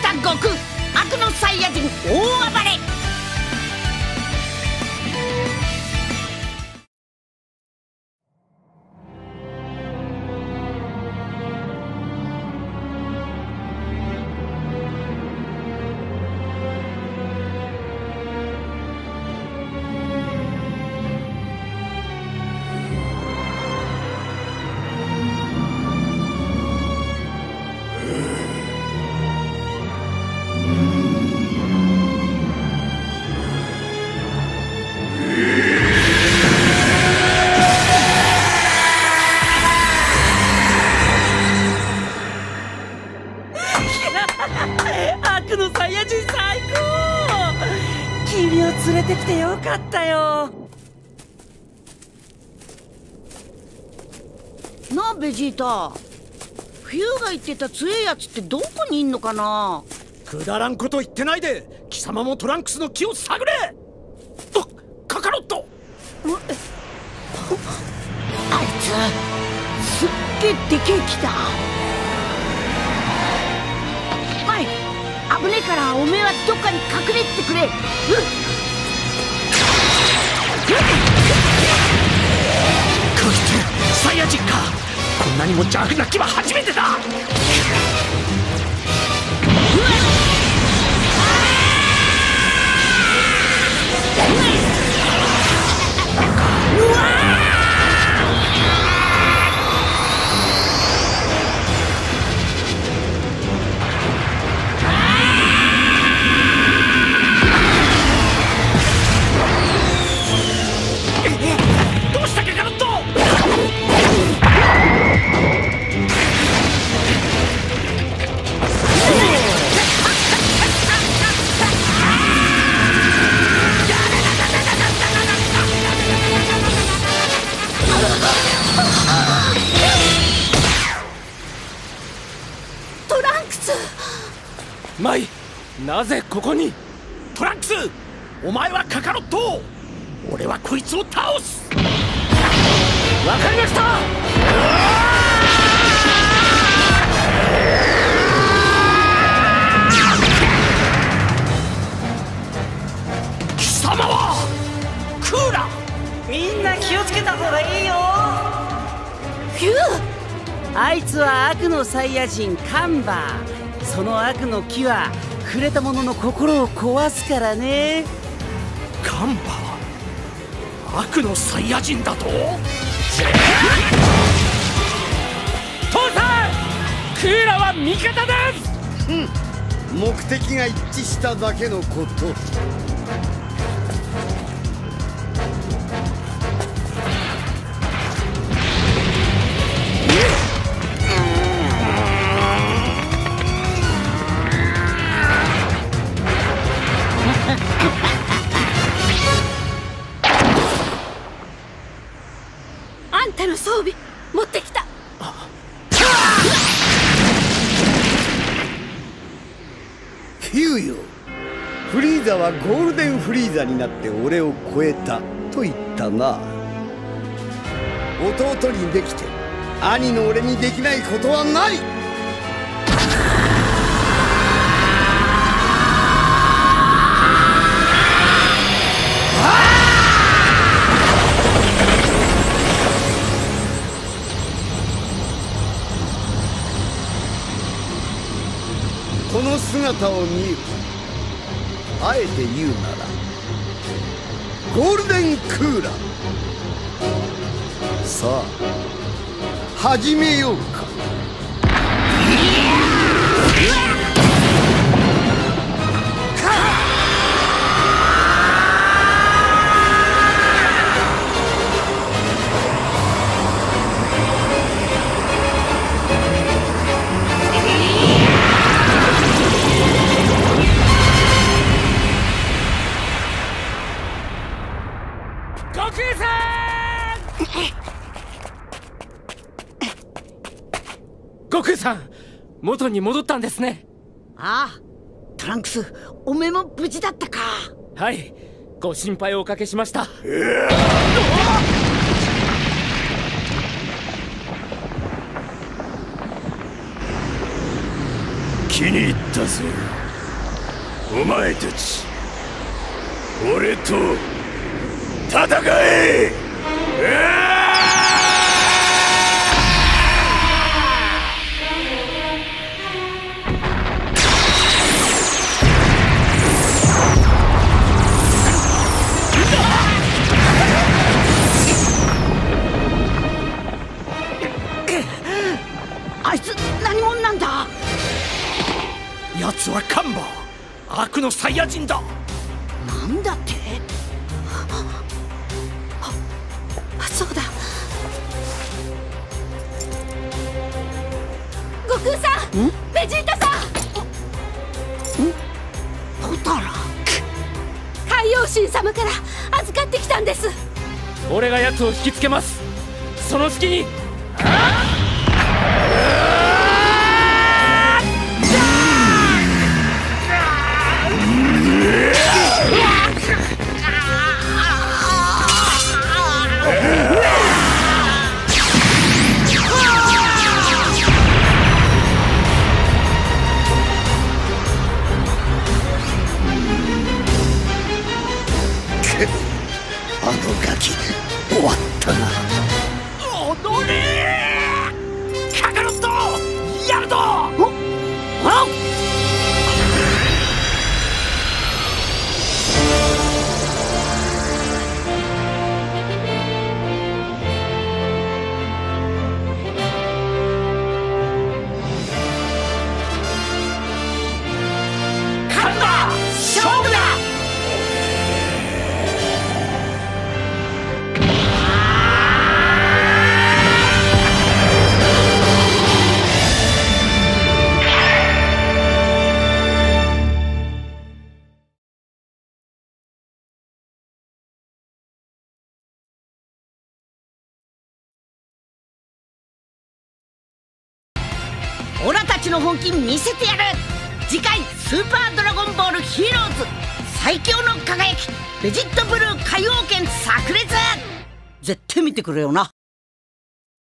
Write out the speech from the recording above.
した悟空。悪のサイヤ人大暴れ。よかったよ。なあベジータフューが言ってた強いやつってどこにいんのかな？くだらんこと言ってないで貴様もトランクスの木を探れ。あカカロット。あいつすっげえでけえ木だ。おい危ねえからおめえはどっかに隠れてくれ。うっこいつサイヤ人かこんなにも邪悪な木は初めてだうわトランクス。マイなぜここに？トランクスお前はカカロット俺はこいつを倒す。わかりました。のサイヤ人カンバー。その悪の木は触れた者の心を壊すからね。カンバー悪のサイヤ人だと？父さんクーラは味方です！目的が一致しただけのことあんたの装備持ってきた。フューよフリーザはゴールデンフリーザになって俺を超えたと言ったな。弟にできて兄の俺にできないことはない。姿を見るあえて言うならゴールデンクーラー。さあ始めようかか。悟空さん元に戻ったんですね。ああトランクスおめえも無事だったか。はいご心配をおかけしました。気に入ったぜ。お前たち俺と戦え奴はカンバー悪のサイヤ人だ。なんだって？あそうだ。悟空さんベジータさん。ポタラ。海洋神様から預かってきたんです。俺が奴を引きつけます。その隙に。ああのガキ終わったな。ちの本気見せてやる。次回「スーパードラゴンボールヒーローズ」最強の輝き。ベジットブルー海王拳炸裂。絶対見てくれよな。